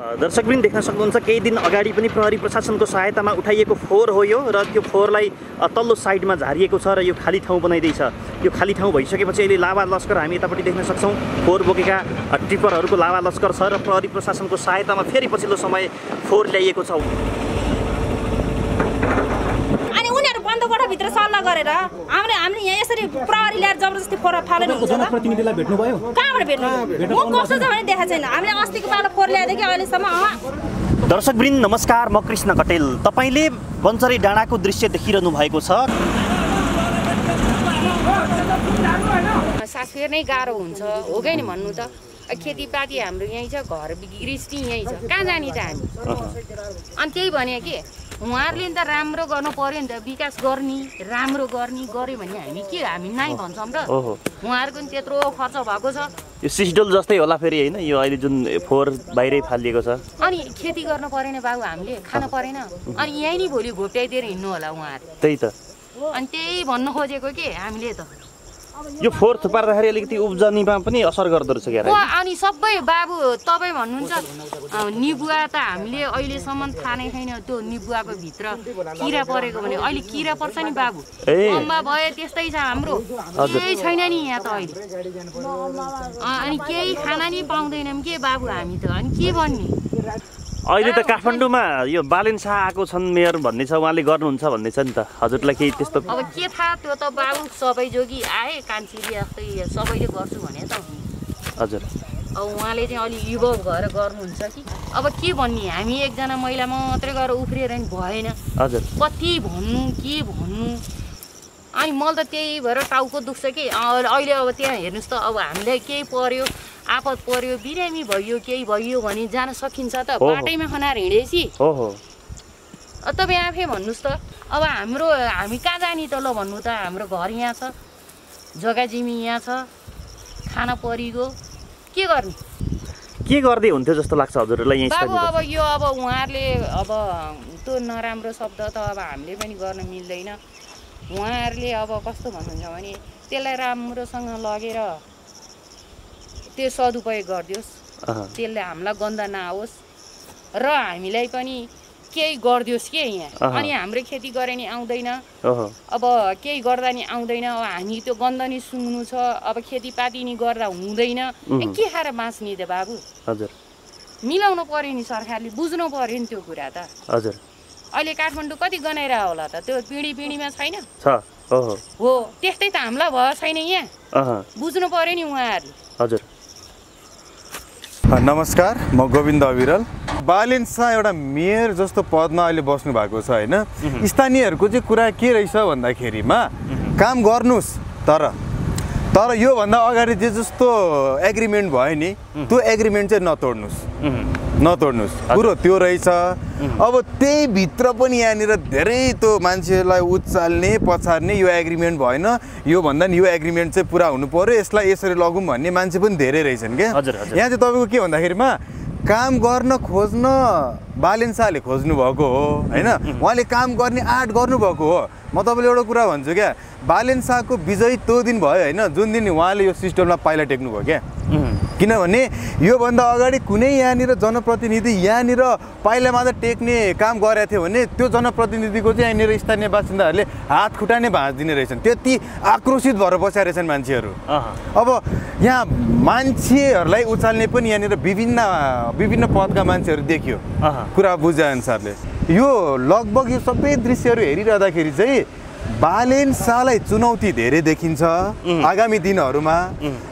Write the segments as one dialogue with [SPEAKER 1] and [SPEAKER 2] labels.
[SPEAKER 1] दर्शक पनि देख्न सक्नुहुन्छ केही दिन अगाडि पनि प्रहरी प्रशासनको सहायतामा उठाइएको फोहोर हो यो र त्यो फोहोरलाई तल्लो साइडमा झारिएको छ र यो खाली ठाउँ बनाइँदैछ। यो खाली ठाउँ भइसकेपछि अहिले लाभा लस्कर हामी यतापट्टि देख्न सक्छौँ। फोहोर बोकेका टिप्परहरूको लाभा लस्कर छ र प्रहरी प्रशासनको सहायतामा फेरि पछिल्लो समय फोहोर ल्याइएको छ।
[SPEAKER 2] अनि उनीहरू सल्लाह गरेर हामीले हामीले यहाँ यसरी प्रहरी ल्याएर जबरजस्ती फोहोर हुन्छ कहाँबाट भेट्नु म कस्तो छ भने देखाएको छैन। हामीले अस्तिको पालो ल्याएदेखि अहिलेसम्म अँ,
[SPEAKER 1] दर्शकवृन्द नमस्कार म कृष्ण कटेल। तपाईँले बन्चरे डाँडाको दृश्य देखिरहनु भएको छ।
[SPEAKER 3] सास फेर्नै गाह्रो हुन्छ। हो कि नि भन्नु त? खेतीपाती हाम्रो यहीँ छ घर गृहस्थी यहीँ छ। कहाँ जाने त हामी? अनि त्यही भने कि? उहाँहरूले नि त राम्रो गर्नु पऱ्यो नि त विकास गर्ने राम्रो गर्ने गऱ्यो भने हामी के हामी नाइ भन्छौँ र। उहाँहरूको नि त्यत्रो खर्च भएको छ।
[SPEAKER 1] यो सिस्डोल जस्तै होला फेरि होइन? यो अहिले जुन फोहोर बाहिरै फालिएको छ।
[SPEAKER 3] अनि खेती गर्नु परेन बाबु हामीले खानु परेन। अनि यहीँ नि भोलि घोप्ट्याइदिएर हिँड्नु होला उहाँहरू।
[SPEAKER 1] त्यही त।
[SPEAKER 3] अनि त्यही भन्नु खोजेको के हामीले त?
[SPEAKER 1] यो फोहोर थुपार्दाखेरि अलिकति उब्जनीमा पनि असर गर्दो रहेछ क्या
[SPEAKER 3] अनि सबै बाबु तपाईँ भन्नुहुन्छ निबुवा त हामीले अहिलेसम्म थाहा नै छैन त्यो निबुवाको भित्र किरा परेको भने। अहिले किरा पर्छ नि बाबु। अम्बा भयो त्यस्तै छ हाम्रो। केही छैन नि यहाँ त अहिले। अनि केही खाना नि पाउँदैनौँ के बाबु हामी त? अनि के भन्ने?
[SPEAKER 1] अहिले त काठमाडौँमा यो बालेन शाह आएको छन् मेयर भन्ने छ उहाँले गर्नुहुन्छ भन्ने छ नि त। हजुरलाई केही त्यस्तो
[SPEAKER 3] अब के थाहा त्यो त बाबु सबै जोगी आए जस्तै सबैले गर्छु भने त
[SPEAKER 1] हजुर।
[SPEAKER 3] अब उहाँले चाहिँ अलिक युवक भएर गर्नुहुन्छ कि? अब के भन्ने हामी एकजना महिला मात्रै गएर उफ्रिएर नि भएन।
[SPEAKER 1] हजुर।
[SPEAKER 3] कति भन्नु के भन्नु? अनि मलाई त त्यही भएर टाउको दुख्छ कि। अहिले अब त्यहाँ हेर्नुहोस् त अब हामीलाई केही पर्यो। आपत पर्यो बिरामी भइयो केही भइयो भने जान सकिन्छ त। बाटैमा खनाएर हिँडेपछि? तपाईँ आफै भन्नुहोस् त। अब हाम्रो हामी कहाँ जाने त ल भन्नु त। हाम्रो घर यहाँ छ। जग्गा जिमी यहाँ छ। खाना परिगयो। के गर्ने?
[SPEAKER 1] के गर्दै हुन्थ्यो जस्तो लाग्छ यहाँ
[SPEAKER 3] बाबु अब यो अब उहाँहरूले अब त्यो नराम्रो शब्द त अब हामीले पनि गर्न मिल्दैन। उहाँहरूले अब कस्तो भन्नुहुन्छ भने त्यसलाई राम्रोसँग लगेर त्यो सदुपयोग गरिदियोस्। त्यसले हामीलाई गन्ध नआओस्। र हामीलाई पनि केही गरिदियोस् के यहाँ। अनि हाम्रो खेती गरे नि आउँदैन। अब केही गर्दा नि आउँदैन। अब हामी त्यो गन्ध नि सुँग्नु छ। अब खेतीपाती नि गर्दा हुँदैन. के खाएर बाँच्ने त बाबु?
[SPEAKER 1] हजुर।
[SPEAKER 3] मिलाउनु पर्यो नि सरकारले। बुझ्नु पर्यो नि त्यो कुरा त।
[SPEAKER 1] हजुर।
[SPEAKER 3] अहिले काठमाडौँ कति गनाइरह होला त? त्यो पिँढी पिँढीमा छैन? हो त्यस्तै त हामीलाई भयो छैन यहाँ। बुझ्नु पर्यो नि उहाँहरूले।
[SPEAKER 1] हजुर।
[SPEAKER 4] नमस्कार म गोविन्द अविरल। बालेन शाह एउटा मेयर जस्तो पदमा अहिले बस्नु भएको छ होइन? स्थानीयहरूको चाहिँ कुरा के रहेछ भन्दाखेरिमा काम गर्नुहोस् तर तर योभन्दा अगाडि जे जस्तो एग्रिमेन्ट भयो नि त्यो एग्रिमेन्ट चाहिँ नतोड्नुहोस्। नतोड्नुहोस्। कुरो त्यो रहेछ। अब त्यही भित्र पनि यहाँनिर धेरै त्यो मान्छेलाई उचाल्ने पछार्ने यो एग्रिमेन्ट भएन। योभन्दा नि यो एग्रिमेन्ट चाहिँ पुरा हुनु पर्यो। यसलाई यसरी लगौँ भन्ने मान्छे पनि धेरै रहेछन् क्या। यहाँ चाहिँ तपाईँको के भन्दाखेरिमा काम गर्न खोज्न बालेन शाहले खोज्नु भएको हो होइन? उहाँले काम गर्ने आँट गर्नुभएको हो। म तपाईँले एउटा कुरा भन्छु क्या बालेन शाहको विजय त्यो दिन भयो होइन? जुन दिन उहाँले यो सिस्टमलाई पाइला टेक्नुभयो क्या? किनभने योभन्दा अगाडि कुनै यहाँनिर जनप्रतिनिधि यहाँनिर पाइला मात्र टेक्ने काम गरेको थियो भने त्यो जनप्रतिनिधिको चाहिँ यहाँनिर स्थानीय बासिन्दाहरूले हात खुट्टा नै भाँचिदिने रहेछन्। त्यति आक्रोशित भएर बसेका रहेछन् मान्छेहरू। अब यहाँ मान्छेहरूलाई उचाल्ने पनि यहाँनिर विभिन्न विभिन्न पदका मान्छेहरू देखियो। कुरा बुझे अनुसारले यो लगभग यो सबै दृश्यहरू हेरिरहँदाखेरि चाहिँ बालेन शाहलाई चुनौती धेरै देखिन्छ आगामी दिनहरूमा।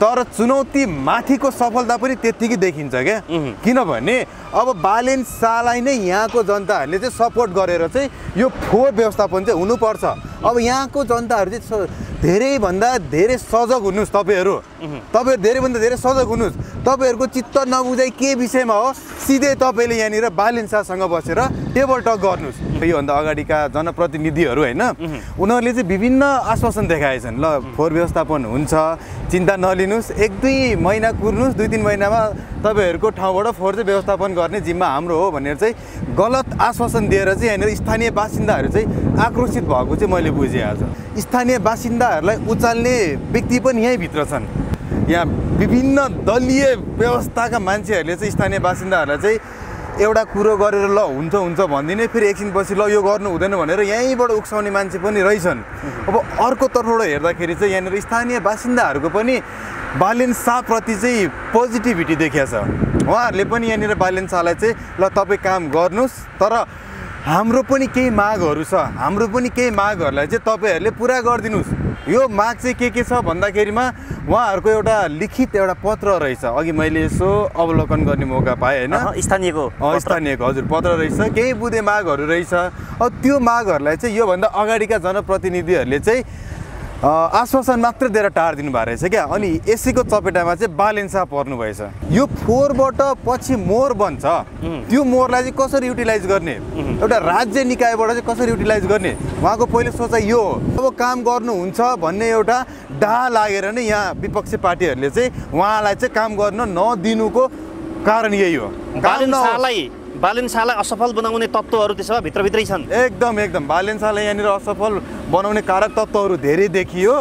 [SPEAKER 4] तर चुनौती माथिको सफलता पनि त्यत्तिकै देखिन्छ क्या। किनभने अब बालेन शाहलाई नै यहाँको जनताहरूले चाहिँ सपोर्ट गरेर चाहिँ यो फोहोर व्यवस्थापन चाहिँ हुनुपर्छ। अब यहाँको जनताहरू चाहिँ धेरैभन्दा धेरै सजग हुनुहोस् तपाईँहरू। तपाईँहरू धेरैभन्दा धेरै सजग हुनुहोस्। तपाईँहरूको चित्त नबुझाइ के विषयमा हो सिधै तपाईँले यहाँनिर बालिन शाहसँग बसेर टेबल टक गर्नुहोस्। योभन्दा अगाडिका जनप्रतिनिधिहरू होइन उनीहरूले चाहिँ विभिन्न आश्वासन देखाएछन्। ल फोहोर व्यवस्थापन हुन्छ चिन्ता नलिनुहोस्। एक दुई महिना कुर्नुहोस् दुई तिन महिनामा तपाईँहरूको ठाउँबाट फोहोर चाहिँ व्यवस्थापन गर्ने जिम्मा हाम्रो हो भनेर चाहिँ गलत आश्वासन दिएर चाहिँ यहाँनिर स्थानीय बासिन्दाहरू चाहिँ आक्रोशित भएको चाहिँ मैले बुझेँ आज स्थानीय बासिन्दाहरूलाई उचाल्ने व्यक्ति पनि यहीँभित्र छन्। यहाँ विभिन्न दलीय व्यवस्थाका मान्छेहरूले चाहिँ स्थानीय बासिन्दाहरूलाई चाहिँ एउटा कुरो गरेर ल हुन्छ हुन्छ भनिदिने फेरि एकछिनपछि ल यो गर्नु हुँदैन भनेर यहीँबाट उक्साउने मान्छे पनि रहेछन्। अब अर्को तर्फबाट हेर्दाखेरि चाहिँ यहाँनिर स्थानीय बासिन्दाहरूको पनि बालेन शाहप्रति चाहिँ पोजिटिभिटी देखिया छ। उहाँहरूले पनि यहाँनिर बालेन शाहलाई चाहिँ ल तपाईँ काम गर्नुहोस् तर हाम्रो पनि केही मागहरू छ। हाम्रो पनि केही मागहरूलाई चाहिँ तपाईँहरूले पुरा गरिदिनुहोस्। यो माग चाहिँ के के छ भन्दाखेरिमा उहाँहरूको एउटा लिखित एउटा पत्र रहेछ। अघि मैले यसो अवलोकन गर्ने मौका पाएँ होइन?
[SPEAKER 1] स्थानीयको
[SPEAKER 4] स्थानीयको हजुर पत्र रहेछ। केही बुधे मागहरू रहेछ। अब त्यो मागहरूलाई चाहिँ योभन्दा अगाडिका जनप्रतिनिधिहरूले चाहिँ आश्वासन मात्र दिएर टारिदिनु भएको रहेछ क्या। अनि यसैको चपेटामा चाहिँ बालेन्सा पर्नु भएछ। यो फोहोरबाट पछि मोर बन्छ। त्यो मोरलाई चाहिँ कसरी युटिलाइज गर्ने? एउटा राज्य निकायबाट चाहिँ कसरी युटिलाइज गर्ने? उहाँको पहिलो सोचाइ यो हो। अब काम गर्नुहुन्छ भन्ने एउटा डाहा लागेर नै यहाँ विपक्षी पार्टीहरूले चाहिँ उहाँलाई चाहिँ काम गर्न नदिनुको कारण यही हो। काम
[SPEAKER 1] बालेन
[SPEAKER 4] नहोस्।
[SPEAKER 1] शाहलाई बालेन शाहलाई असफल बनाउने तत्त्वहरू त्यसो भए भित्रभित्रै छन्।
[SPEAKER 4] एकदम एकदम। बालेन्सालाई यहाँनिर असफल बनाउने कारक तत्त्वहरू धेरै देखियो।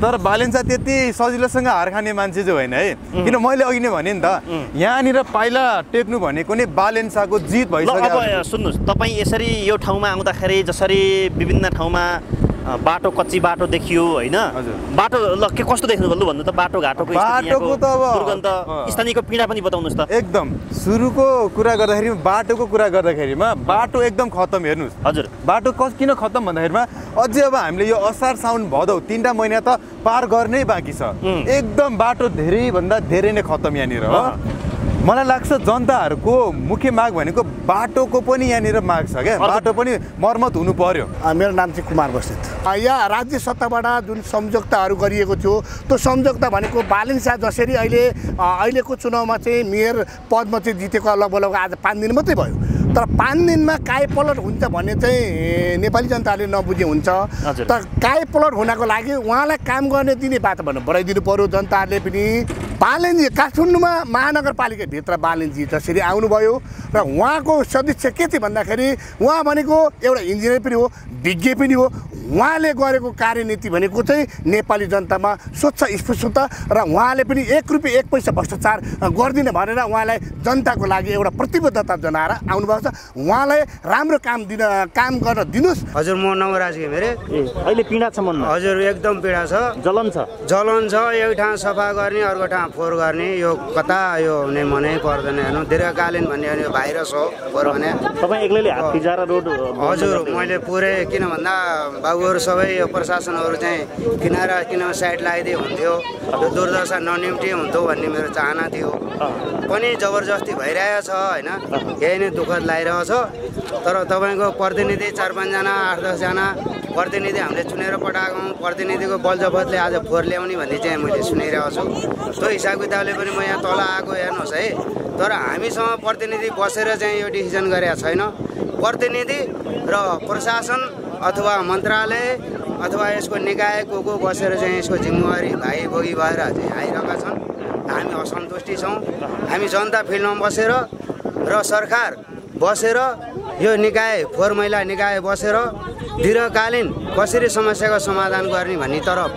[SPEAKER 4] तर बालेन्सा त्यति सजिलोसँग हार खाने मान्छे चाहिँ होइन है। किन मैले अघि नै भने नि त यहाँनिर पाइला टेक्नु भनेको नै बालेन्साको जित भइसक्यो।
[SPEAKER 1] सुन्नुहोस् तपाईँ यसरी यो ठाउँमा आउँदाखेरि जसरी विभिन्न ठाउँमा बाटो कच्ची बाटो देखियो होइन। बाटो ल के कस्तो देख्नु भन्नु भन्नु त बाटो घाटोको
[SPEAKER 4] बाटोको त अब-
[SPEAKER 1] दुर्गन्ध। स्थानीयको पीडा पनि बताउनुहोस् त
[SPEAKER 4] एकदम सुरुको कुरा गर्दाखेरि बाटोको कुरा गर्दाखेरिमा बाटो एकदम खत्तम हेर्नुहोस्
[SPEAKER 1] हजुर
[SPEAKER 4] बाटो कस किन खत्तम भन्दाखेरिमा अझै अब हामीले यो असार साउन भदौ तिनवटा महिना त पार गर्नै बाँकी छ. एकदम बाटो धेरैभन्दा धेरै नै खत्तम यहाँनिर हो। मलाई लाग्छ जनताहरूको मुख्य माग भनेको बाटोको पनि यहाँनिर माग छ क्या। बाटो पनि मर्मत हुनु पर्यो।
[SPEAKER 5] मेरो नाम चाहिँ कुमार बस्नेत। यहाँ राज्य सत्ताबाट जुन सम्झौताहरू गरिएको थियो त्यो सम्झौता भनेको बालिन शाह जसरी अहिले अहिलेको चुनावमा चाहिँ मेयर पदमा चाहिँ जितेको लगभग लगभग आज पाँच दिन मात्रै भयो। तर पाँच दिनमा कायपलट हुन्छ भन्ने चाहिँ नेपाली जनताले नबुझे हुन्छ। तर कायपलट हुनको लागि उहाँलाई काम गर्ने दिने वातावरण बढाइदिनु पर्यो जनताहरूले पनि। बालेनजी काठमाडौँमा महानगरपालिकाभित्र बालेनजी जसरी आउनुभयो र उहाँको सदस्य के थियो भन्दाखेरि उहाँ भनेको एउटा इन्जिनियर पनि हो विज्ञ पनि हो उहाँले गरेको कार्यनीति भनेको चाहिँ नेपाली जनतामा स्वच्छ स्पष्ट र उहाँले पनि एक रुपियाँ एक पैसा भ्रष्टाचार गर्दिनँ भनेर उहाँलाई जनताको लागि एउटा प्रतिबद्धता जनाएर आउनुभएको छ। उहाँलाई राम्रो काम दिन काम गर्न दिनुहोस्।
[SPEAKER 6] हजुर म नवराज घिमिरे
[SPEAKER 1] अहिले पीडा छ मनमा?
[SPEAKER 6] हजुर एकदम पीडा छ।
[SPEAKER 1] जलन छ?
[SPEAKER 6] जलन छ एउटा ठाउँ सफा गर्ने अर्को ठाउँ फोहोर गर्ने। यो कता यो हुने मनै पर्दैन हेर्नु। दीर्घकालीन भन्ने भने यो भाइरस हो फोहोर भने।
[SPEAKER 1] तपाईँ एक्लैले हात फिजाएर रोड
[SPEAKER 6] हजुर मैले पुरै किन भन्दा बाबुहरू सबै यो प्रशासनहरू चाहिँ किनारा किनारा साइड लगाइदिए हुन्थ्यो यो दुर्दशा ननिम्टी हुन्थ्यो भन्ने मेरो चाहना थियो। पनि जबरजस्ती भइरहेको छ होइन यही नै दुःखद लागिरहेको छ। तर तपाईँको प्रतिनिधि चार पाँचजना आठ दसजना प्रतिनिधि हामीले चुनेर पठाएको प्रतिनिधिको बल जबतले आज फोहोर ल्याउने भन्ने चाहिँ मैले सुनिरहेको छु। त्यो हिसाब किताबले पनि म यहाँ तल आएको हेर्नुहोस् है। तर हामीसँग प्रतिनिधि बसेर चाहिँ यो डिसिजन गरेका छैन। प्रतिनिधि र प्रशासन अथवा मन्त्रालय अथवा यसको निकाय को को बसेर चाहिँ यसको जिम्मेवारी भाइ बोगी भएर चाहिँ आइरहेका छन्। हामी असन्तुष्टि छौँ। हामी जनता फिल्डमा बसेर र सरकार बसेर यो निकाय फोहोर मैला निकाय बसेर दीर्घकालीन कसरी समस्याको समाधान गर्ने भन्ने तरफ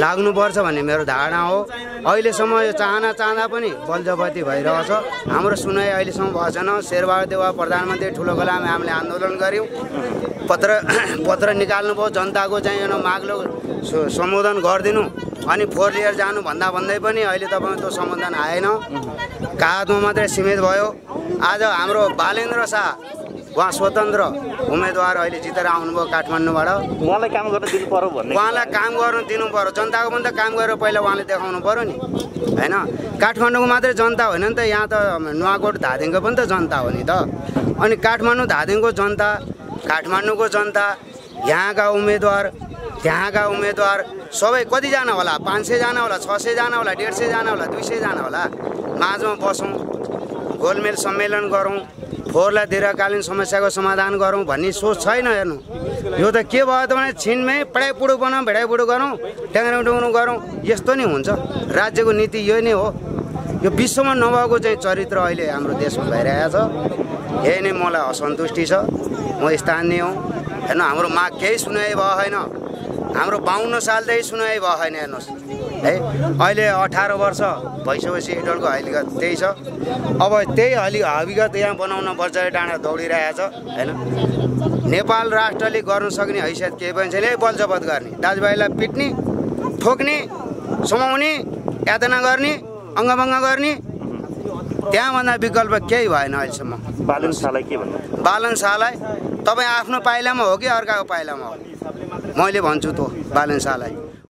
[SPEAKER 6] लाग्नुपर्छ भन्ने मेरो धारणा हो। अहिलेसम्म यो चाहना चाहँदा पनि बलजबती भइरहेछ। हाम्रो सुनाइ अहिलेसम्म भएको छैन। शेरबहादुर देवा प्रधानमन्त्री ठुलो गोलामा हामीले आन्दोलन गऱ्यौँ। पत्र पत्र निकाल्नुभयो। जनताको चाहिँ यो माग्लो सम्बोधन गरिदिनु। अनि फोहोर लिएर जानु भन्दा भन्दै पनि अहिले तपाईँको त्यो सम्बोधन आएन। कागजमा मात्रै सीमित भयो। आज हाम्रो बालेन्द्र शाह उहाँ स्वतन्त्र उम्मेदवार अहिले जितेर आउनुभयो काठमाडौँबाट।
[SPEAKER 1] उहाँलाई काम गर्न दिनु पर्यो भन्ने।
[SPEAKER 6] उहाँलाई काम गर्न दिनु पर्यो। जनताको पनि त काम गरेर पहिला उहाँले देखाउनु पर्यो नि। होइन? काठमाडौँको मात्रै जनता होइन नि त यहाँ त नुवाकोट धादिङको पनि त जनता हो नि त। अनि काठमाडौँ धादिङको जनता काठमाडौँको जनता यहाँका उम्मेदवार त्यहाँका उम्मेदवार सबै कतिजना होला? पाँच सयजना होला? छ सयजना होला? डेढ सयजना होला? दुई सयजना होला? माझमा बसौँ गोलमेल सम्मेलन गरौँ। फोहोरलाई दीर्घकालीन समस्याको समाधान गरौँ भन्ने सोच छैन हेर्नु। यो त के भयो त भने छिनमै पढाइपुडु बनाऊँ भेडाइपुडु गरौँ ट्याङ्ग्राउ टुङ्ग्नु गरौँ यस्तो नि हुन्छ। राज्यको नीति यो नै हो। यो विश्वमा नभएको चाहिँ चरित्र अहिले हाम्रो देशमा भइरहेको छ। यही नै मलाई असन्तुष्टि छ। म स्थानीय हौँ। हेर्नु हाम्रो माग केही सुनाइ भयो होइन। हाम्रो बाहन्न सालदेखि सुनाइ भयो होइन हेर्नुहोस्। है अहिले अठार वर्ष भइसकेपछि एडलको हलिगत त्यही छ। अब त्यही हलि हविगत यहाँ बनाउन बजारे डाँडा दौडिरहेको छ होइन? नेपाल राष्ट्रले गर्न सक्ने हैसियत केही पनि छैन। यही बल जपत गर्ने दाजुभाइलाई पिट्ने ठोक्ने सुमाउने यातना गर्ने अङ्गभङ्ग गर्ने त्यहाँभन्दा विकल्प केही भएन अहिलेसम्म।
[SPEAKER 1] बालन शाहलाई के भन्नु?
[SPEAKER 6] बालन शाहलाई तपाईँ आफ्नो पाइलामा हो कि अर्काको पाइलामा हो? मैले भन्छु त बालन शाहलाई।